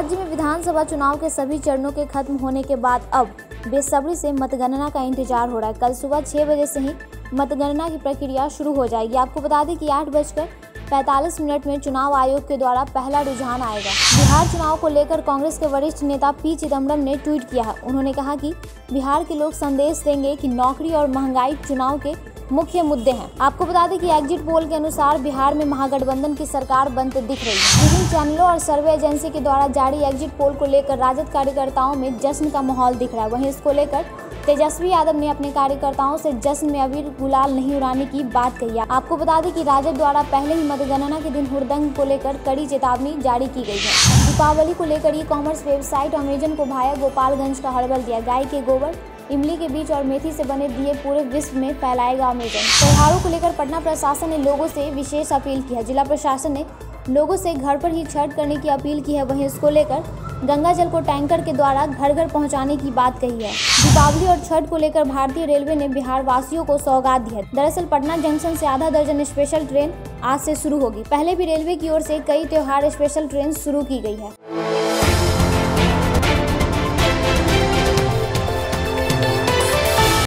राज्य में विधानसभा चुनाव के सभी चरणों के खत्म होने के बाद अब बेसब्री से मतगणना का इंतज़ार हो रहा है। कल सुबह छह बजे से ही मतगणना की प्रक्रिया शुरू हो जाएगी। आपको बता दें कि आठ बजकर पैंतालीस मिनट में चुनाव आयोग के द्वारा पहला रुझान आएगा। बिहार चुनाव को लेकर कांग्रेस के वरिष्ठ नेता पी चिदम्बरम ने ट्वीट किया है। उन्होंने कहा कि बिहार के लोग संदेश देंगे कि नौकरी और महँगाई चुनाव के मुख्य मुद्दे हैं। आपको बता दें कि एग्जिट पोल के अनुसार बिहार में महागठबंधन की सरकार बनते दिख रही है। विभिन्न चैनलों और सर्वे एजेंसी के द्वारा जारी एग्जिट पोल को लेकर राजद कार्यकर्ताओं में जश्न का माहौल दिख रहा है। वहीं इसको लेकर तेजस्वी यादव ने अपने कार्यकर्ताओं से जश्न में अबीर गुलाल नहीं उड़ाने की बात कही। आपको बता दें कि राजद द्वारा पहले ही मतगणना के दिन हुड़दंग को लेकर कड़ी चेतावनी जारी की गई है। दीपावली को लेकर ई कॉमर्स वेबसाइट अमेजन को भाया गोपालगंज का हड़बल दिया। गाय के गोबर, इमली के बीच और मेथी से बने दिए पूरे विश्व में फैलाएगा अमेजन। त्योहारों को लेकर पटना प्रशासन ने लोगों से विशेष अपील की है। जिला प्रशासन ने लोगों से घर पर ही छठ करने की अपील की है। वहीं इसको लेकर गंगा जल को टैंकर के द्वारा घर घर पहुँचाने की बात कही है। दीपावली और छठ को लेकर भारतीय रेलवे ने बिहार वासियों को सौगात दी है। दरअसल पटना जंक्शन से आधा दर्जन स्पेशल ट्रेन आज से शुरू होगी। पहले भी रेलवे की ओर से कई त्योहार स्पेशल ट्रेन शुरू की गई है।